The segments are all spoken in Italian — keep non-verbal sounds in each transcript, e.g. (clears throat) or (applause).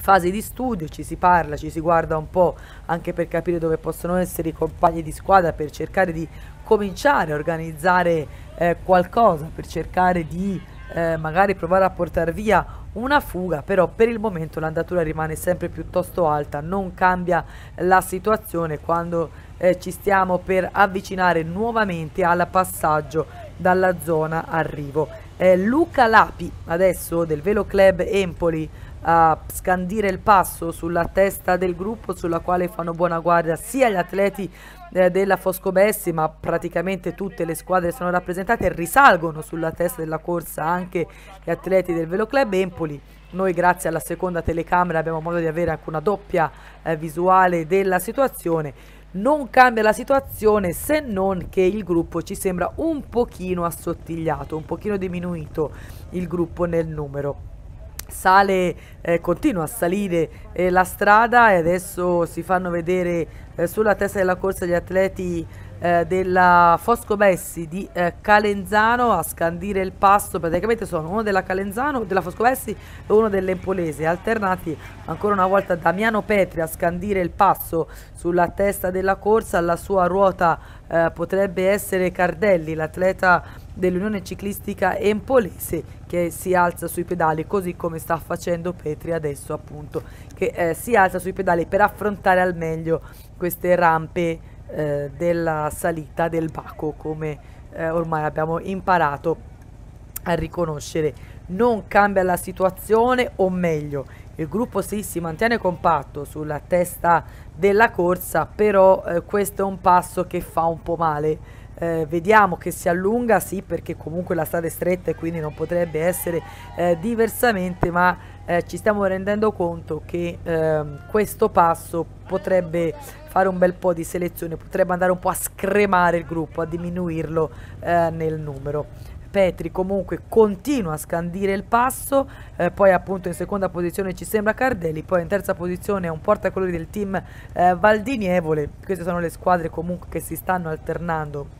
fase di studio, ci si parla, ci si guarda un po' anche per capire dove possono essere i compagni di squadra per cercare di cominciare a organizzare eh, qualcosa, per cercare di eh, magari provare a portare via una fuga, però per il momento l'andatura rimane sempre piuttosto alta, non cambia la situazione quando eh, ci stiamo per avvicinare nuovamente al passaggio dalla zona arrivo. Eh, Luca Lapi adesso del Velo Club Empoli a scandire il passo sulla testa del gruppo sulla quale fanno buona guardia sia gli atleti eh, della Foscobessi ma praticamente tutte le squadre sono rappresentate risalgono sulla testa della corsa anche gli atleti del Velo Club Empoli. Noi grazie alla seconda telecamera abbiamo modo di avere anche una doppia eh, visuale della situazione. Non cambia la situazione se non che il gruppo ci sembra un pochino assottigliato un pochino diminuito il gruppo nel numero sale, eh, continua a salire eh, la strada e adesso si fanno vedere eh, sulla testa della corsa gli atleti eh, della Foscobessi di eh, Calenzano a scandire il passo praticamente sono uno della Calenzano della Foscobessi e uno dell'Empolese alternati ancora una volta Damiano Petri a scandire il passo sulla testa della corsa. Alla sua ruota eh, potrebbe essere Cardelli l'atleta dell'Unione Ciclistica Empolese che si alza sui pedali così come sta facendo Petri adesso appunto che eh, si alza sui pedali per affrontare al meglio queste rampe eh, della salita del Baco come eh, ormai abbiamo imparato a riconoscere. Non cambia la situazione o meglio il gruppo sì si mantiene compatto sulla testa della corsa però eh, questo è un passo che fa un po' male eh, vediamo che si allunga sì perché comunque la strada è stretta e quindi non potrebbe essere eh, diversamente ma eh, ci stiamo rendendo conto che ehm, questo passo potrebbe fare un bel po' di selezione potrebbe andare un po' a scremare il gruppo a diminuirlo eh, nel numero. Petri comunque continua a scandire il passo, eh, poi appunto in seconda posizione ci sembra Cardelli, poi in terza posizione è un portacolori del team eh, Valdinievole, queste sono le squadre comunque che si stanno alternando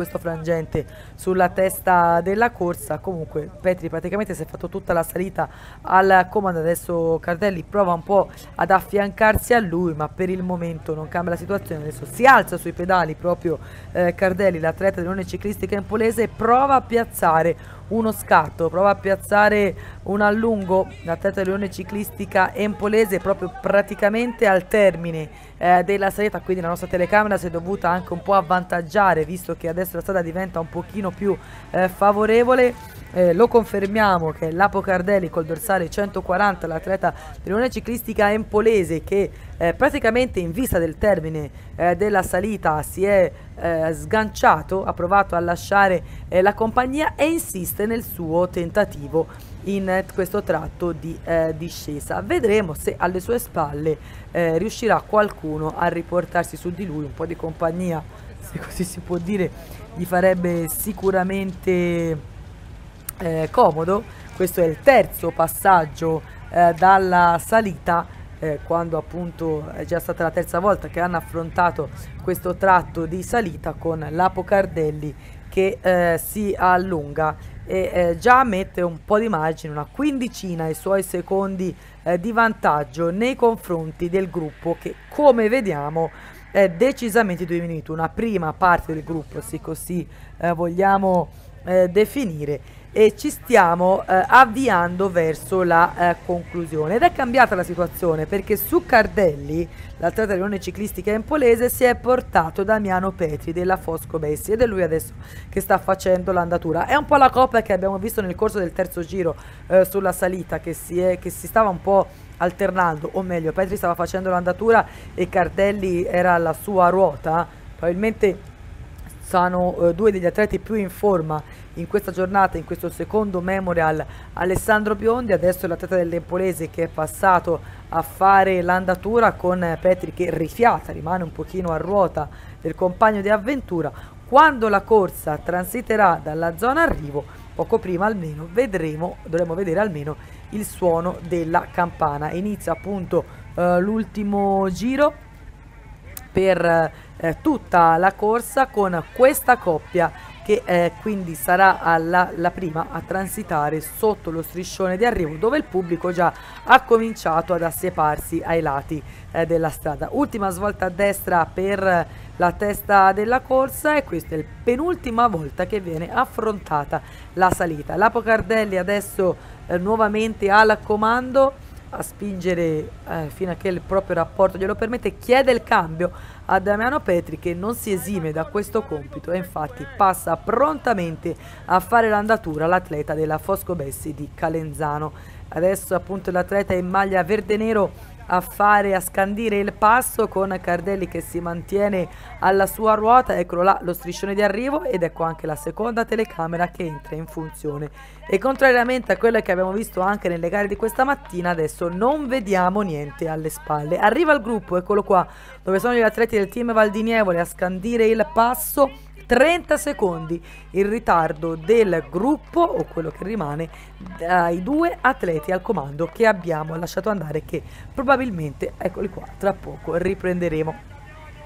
questo frangente sulla testa della corsa. Comunque Petri praticamente si è fatto tutta la salita al comando. Adesso Cardelli prova un po' ad affiancarsi a lui ma per il momento non cambia la situazione. Adesso si alza sui pedali proprio eh, Cardelli l'atleta dell'Unione Ciclistica Empolese prova a piazzare uno scatto, prova a piazzare un allungo. L'atleta dell'Unione Ciclistica Empolese proprio praticamente al termine eh, della salita, quindi la nostra telecamera si è dovuta anche un po' avvantaggiare visto che adesso la strada diventa un pochino più eh, favorevole. Eh, lo confermiamo che l'Apo Cardelli col dorsale 140, l'atleta dell'Unione Ciclistica Empolese che eh, praticamente in vista del termine eh, della salita si è eh, sganciato, ha provato a lasciare eh, la compagnia e insiste nel suo tentativo in eh, questo tratto di discesa. Vedremo se alle sue spalle riuscirà qualcuno a riportarsi su di lui, un po' di compagnia, se così si può dire, gli farebbe sicuramente eh, comodo. Questo è il terzo passaggio eh, dalla salita eh, quando appunto è già stata la terza volta che hanno affrontato questo tratto di salita con l'Apo Cardelli che eh, si allunga e eh, già mette un po' di margine, una quindicina ai suoi secondi eh, di vantaggio nei confronti del gruppo che come vediamo è decisamente diminuito, una prima parte del gruppo se così eh, vogliamo eh, definire e ci stiamo eh, avviando verso la eh, conclusione. Ed è cambiata la situazione perché su Cardelli l'atleta dell'Unione Ciclistica Empolese si è portato Damiano Petri della Fosco Bessi. Ed è lui adesso che sta facendo l'andatura. È un po' la coppia che abbiamo visto nel corso del terzo giro eh, sulla salita che si, è, che si stava un po' alternando. O meglio Petri stava facendo l'andatura e Cardelli era alla sua ruota. Probabilmente sono eh, due degli atleti più in forma in questa giornata, in questo secondo memorial Alessandro Biondi, adesso l'atleta dell'Empolese che è passato a fare l'andatura con Petri che rifiata, rimane un pochino a ruota del compagno di avventura. Quando la corsa transiterà dalla zona arrivo, poco prima almeno, vedremo, dovremo vedere almeno il suono della campana. Inizia appunto eh, l'ultimo giro per eh, tutta la corsa con questa coppia che eh, quindi sarà la, la, prima a transitare sotto lo striscione di arrivo dove il pubblico già ha cominciato ad assieparsi ai lati eh, della strada. Ultima svolta a destra per la testa della corsa e questa è la penultima volta che viene affrontata la salita. Lapo Cardelli adesso eh, nuovamente al comando a spingere eh, fino a che il proprio rapporto glielo permette, chiede il cambio a Damiano Petri che non si esime da questo compito e infatti passa prontamente a fare l'andatura l'atleta della Fosco Bessi di Calenzano. Adesso appunto l'atleta in maglia verde-nero a fare, a scandire il passo con Cardelli che si mantiene alla sua ruota, eccolo là lo striscione di arrivo ed ecco anche la seconda telecamera che entra in funzione. E contrariamente a quello che abbiamo visto anche nelle gare di questa mattina, adesso non vediamo niente alle spalle. Arriva il gruppo, eccolo qua, dove sono gli atleti del team Valdinievole a scandire il passo 30 secondi il ritardo del gruppo o quello che rimane dai due atleti al comando che abbiamo lasciato andare che probabilmente eccoli qua tra poco riprenderemo.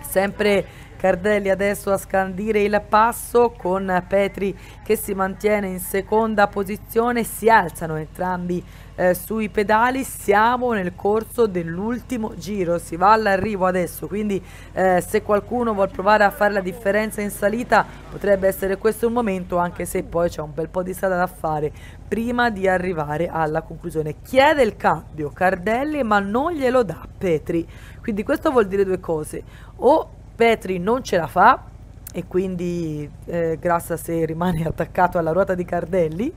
Sempre Cardelli adesso a scandire il passo con Petri che si mantiene in seconda posizione, si alzano entrambi eh, sui pedali, siamo nel corso dell'ultimo giro, si va all'arrivo adesso, quindi eh, se qualcuno vuole provare a fare la differenza in salita potrebbe essere questo il momento anche se poi c'è un bel po' di strada da fare prima di arrivare alla conclusione. Chiede il cambio Cardelli ma non glielo dà Petri, quindi questo vuol dire due cose, o Petri non ce la fa e quindi eh, Grassa se rimane (laughs) attaccato alla ruota di Cardelli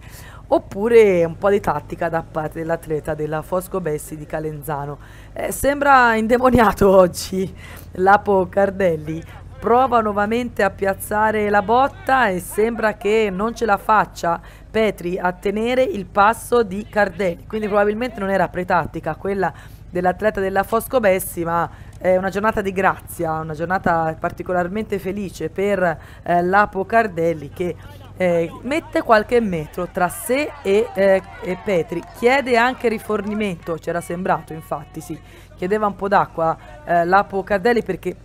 oppure un po' di tattica da parte dell'atleta della Fosco Bessi di Calenzano. Eh, sembra indemoniato (laughs) oggi Lapo Cardelli, prova nuovamente a piazzare la botta e sembra che non ce la faccia Petri a tenere il passo di Cardelli, quindi probabilmente non era pretattica quella dell'atleta della Fosco Bessi, ma è una giornata di grazia, una giornata particolarmente felice per eh, Lapo Cardelli che eh, mette qualche metro tra sé e, eh, e, Petri, chiede anche rifornimento, c'era sembrato infatti, sì, chiedeva un po' d'acqua eh, Lapo Cardelli perché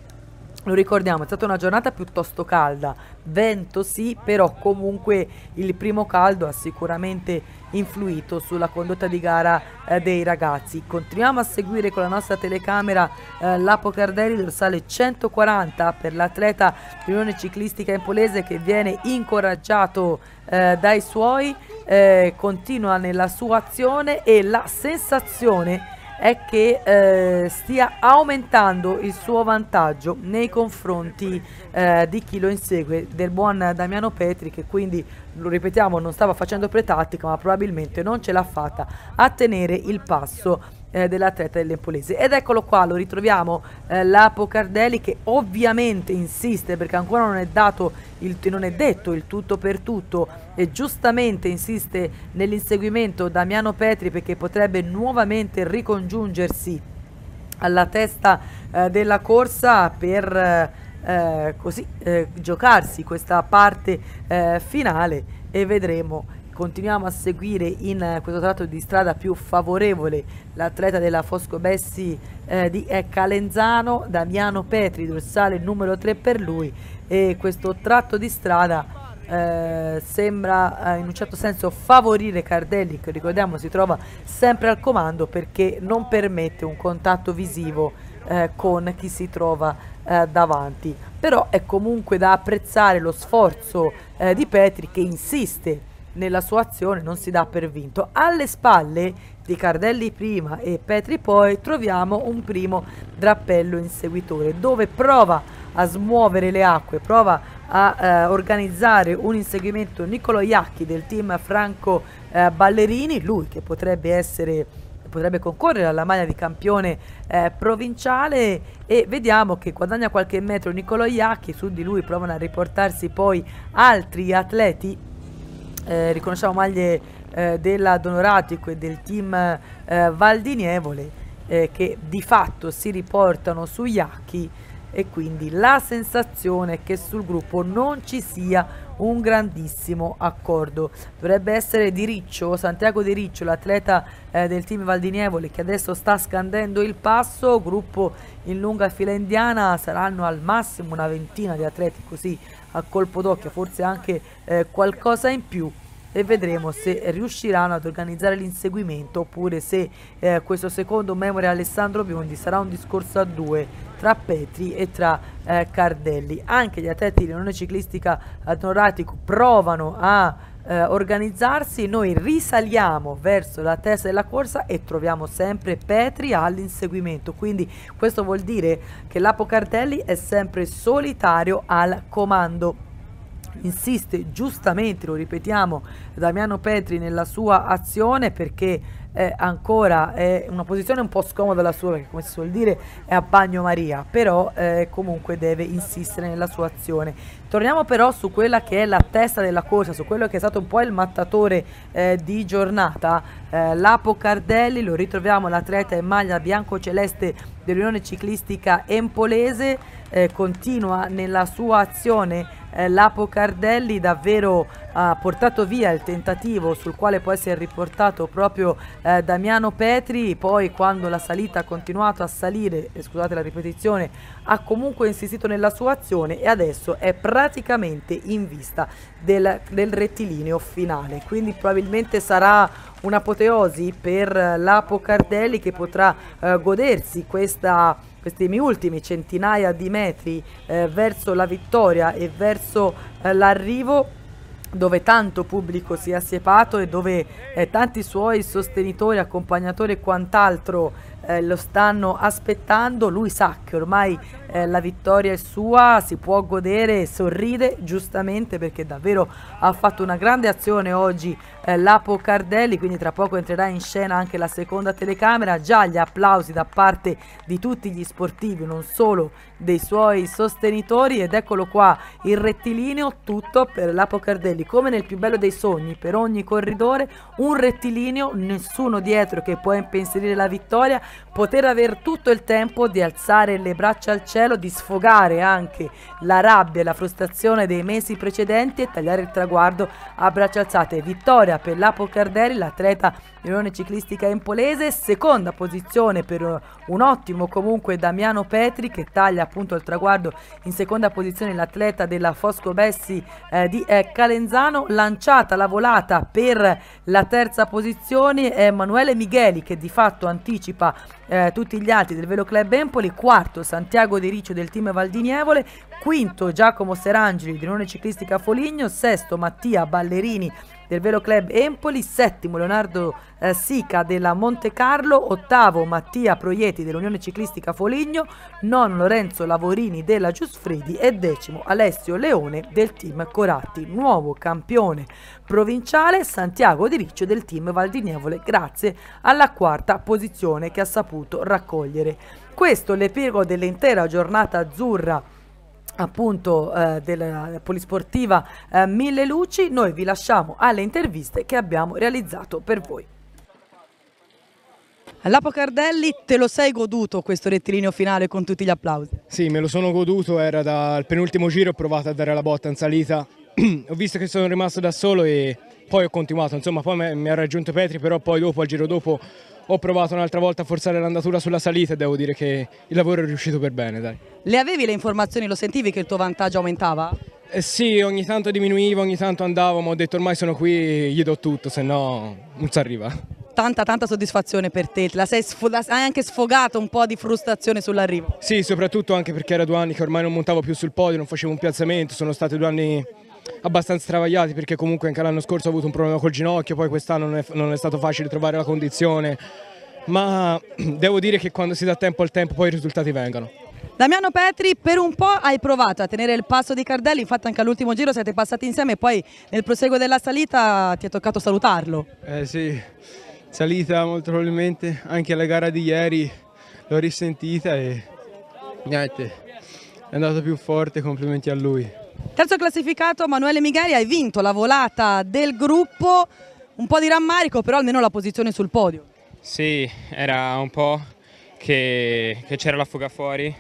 lo ricordiamo, è stata una giornata piuttosto calda, vento sì, però comunque il primo caldo ha sicuramente influito sulla condotta di gara eh, dei ragazzi. Continuiamo a seguire con la nostra telecamera eh, Lapo Cardelli, dorsale 140 per l'atleta dell'Unione Ciclistica Empolese che viene incoraggiato eh, dai suoi, eh, continua nella sua azione e la sensazione è che eh, stia aumentando il suo vantaggio nei confronti eh, di chi lo insegue, del buon Damiano Petri che quindi, lo ripetiamo, non stava facendo pretattica ma probabilmente non ce l'ha fatta a tenere il passo eh, dell'atleta dell'Empolese. Ed eccolo qua, lo ritroviamo, eh, Lapo Cardelli che ovviamente insiste perché ancora non è il, non è detto il tutto per tutto e giustamente insiste nell'inseguimento Damiano Petri perché potrebbe nuovamente ricongiungersi alla testa eh, della corsa per eh, così eh, giocarsi questa parte eh, finale e vedremo continuiamo a seguire in eh, questo tratto di strada più favorevole l'atleta della Fosco Bessi eh, di eh, Calenzano, Damiano Petri, dorsale numero 3 per lui. E questo tratto di strada eh, sembra eh, in un certo senso favorire Cardelli che ricordiamo si trova sempre al comando perché non permette un contatto visivo eh, con chi si trova eh, davanti. Però è comunque da apprezzare lo sforzo di Petri che insiste nella sua azione non si dà per vinto. Alle spalle di Cardelli prima e Petri poi troviamo un primo drappello inseguitore dove prova a smuovere le acque, prova a eh, organizzare un inseguimento Nicolo Iacchi del team Franco eh, Ballerini, lui che potrebbe essere potrebbe concorrere alla maglia di campione eh, provinciale e vediamo che guadagna qualche metro Nicolo Iacchi, su di lui provano a riportarsi poi altri atleti eh, riconosciamo maglie eh, della Donoratico e del team eh, Valdinievole eh, che di fatto si riportano su Iacchi e quindi la sensazione è che sul gruppo non ci sia un grandissimo accordo. Dovrebbe essere Di Riccio, Santiago Di Riccio, l'atleta eh, del team Valdinievole che adesso sta scandendo il passo, gruppo in lunga fila indiana, saranno al massimo una ventina di atleti così a colpo d'occhio, forse anche eh, qualcosa in più e vedremo se riusciranno ad organizzare l'inseguimento oppure se eh, questo secondo Memore Alessandro Biondi sarà un discorso a due tra Petri e tra eh, Cardelli. Anche gli atleti dell'Unione Ciclistica Adnoratico provano a eh, organizzarsi, noi risaliamo verso la testa della corsa e troviamo sempre Petri all'inseguimento. Quindi questo vuol dire che l'Apo Cardelli è sempre solitario al comando insiste giustamente, lo ripetiamo, Damiano Petri nella sua azione perché è ancora è una posizione un po' scomoda la sua perché come si suol dire è a bagno Maria però eh, comunque deve insistere nella sua azione. Torniamo però su quella che è la testa della corsa su quello che è stato un po' il mattatore eh, di giornata. Eh, Lapo Cardelli lo ritroviamo l'atleta in maglia bianco-celeste dell'Unione Ciclistica Empolese eh, continua nella sua azione eh, Lapo Cardelli davvero ha portato via il tentativo sul quale può essere riportato proprio eh, Damiano Petri, poi quando la salita ha continuato a salire, eh, scusate la ripetizione, ha comunque insistito nella sua azione e adesso è praticamente in vista del, del rettilineo finale, quindi probabilmente sarà un'apoteosi per Lapo Cardelli che potrà eh, godersi questa questi ultimi centinaia di metri eh, verso la vittoria e verso eh, l'arrivo dove tanto pubblico si è assiepato e dove eh, tanti suoi sostenitori, accompagnatori e quant'altro eh, lo stanno aspettando, lui sa che ormai eh, la vittoria è sua, si può godere sorride giustamente perché davvero ha fatto una grande azione oggi eh, Lapo Cardelli, quindi tra poco entrerà in scena anche la seconda telecamera, già gli applausi da parte di tutti gli sportivi, non solo dei suoi sostenitori. Ed eccolo qua il rettilineo tutto per Lapo Cardelli, come nel più bello dei sogni, per ogni corridore un rettilineo, nessuno dietro che può impensierire la vittoria, poter avere tutto il tempo di alzare le braccia al cielo, di sfogare anche la rabbia e la frustrazione dei mesi precedenti e tagliare il traguardo a braccia alzate. Vittoria per Lapo Cardelli, l'atleta dell'Unione Ciclistica Empolese, seconda posizione per un ottimo comunque Damiano Petri che taglia appunto il traguardo in seconda posizione l'atleta della Fosco Bessi eh, di eh, Calenzano, lanciata la volata per la terza posizione Emanuele Micheli che di fatto anticipa eh, tutti gli altri del Velo Club Empoli, quarto Santiago De Riccio del team Valdinievole, quinto Giacomo Serangeli dell'Unione Ciclistica Foligno, sesto Mattia Ballerini del Velo Club Empoli, settimo Leonardo eh, Sica della Monte Carlo, ottavo Mattia Proieti dell'Unione Ciclistica Foligno, nono Lorenzo Lavorini della Giusfridi e decimo Alessio Leone del team Coratti, nuovo campione provinciale Santiago Di Riccio del team Valdinievole grazie alla quarta posizione che ha saputo raccogliere. Questo l'epilogo dell'intera giornata azzurra appunto eh, della polisportiva eh, Mille Luci, noi vi lasciamo alle interviste che abbiamo realizzato per voi. Lapo Cardelli, te lo sei goduto questo rettilineo finale con tutti gli applausi? Sì, me lo sono goduto, era dal penultimo giro, ho provato a dare la botta in salita, (clears throat) ho visto che sono rimasto da solo e poi ho continuato, insomma poi mi ha raggiunto Petri, però poi dopo al giro dopo ho provato un'altra volta a forzare l'andatura sulla salita e devo dire che il lavoro è riuscito per bene. Dai. Le avevi le informazioni, lo sentivi che il tuo vantaggio aumentava? Eh sì, ogni tanto diminuiva, ogni tanto andavo, ma ho detto ormai sono qui, gli do tutto, se no non si arriva. Tanta, tanta soddisfazione per te, la sei hai anche sfogato un po' di frustrazione sull'arrivo? Sì, soprattutto anche perché era due anni che ormai non montavo più sul podio, non facevo un piazzamento, sono stati due anni abbastanza travagliati perché comunque anche l'anno scorso ho avuto un problema col ginocchio, poi quest'anno non, non è, stato facile trovare la condizione, ma (clears throat) devo dire che quando si dà tempo al tempo poi i risultati vengono. Damiano Petri, per un po' hai provato a tenere il passo di Cardelli, infatti anche all'ultimo giro siete passati insieme e poi nel proseguo della salita ti è toccato salutarlo. Eh sì, salita molto probabilmente, anche la gara di ieri l'ho risentita e niente, è andato più forte, complimenti a lui. Terzo classificato Emanuele Migheri, hai vinto la volata del gruppo, un po' di rammarico però almeno la posizione sul podio. Sì, era un po' che, che c'era la fuga fuori.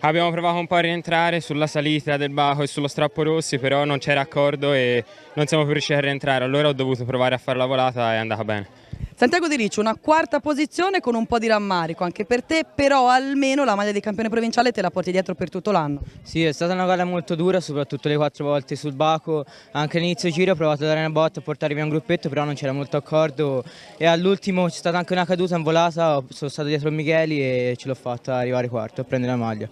Abbiamo provato un po' a rientrare sulla salita del Baco e sullo strappo rossi, però non c'era accordo e non siamo più riusciti a rientrare, allora ho dovuto provare a fare la volata e è andata bene. Santiago Di Riccio, una quarta posizione con un po' di rammarico anche per te, però almeno la maglia di campione provinciale te la porti dietro per tutto l'anno. Sì, è stata una gara molto dura, soprattutto le quattro volte sul Baco. Anche all'inizio giro ho provato a dare una botta, a portare via un gruppetto, però non c'era molto accordo. E all'ultimo c'è stata anche una caduta in volata, sono stato dietro Micheli e ce l'ho fatta arrivare quarto a prendere la maglia.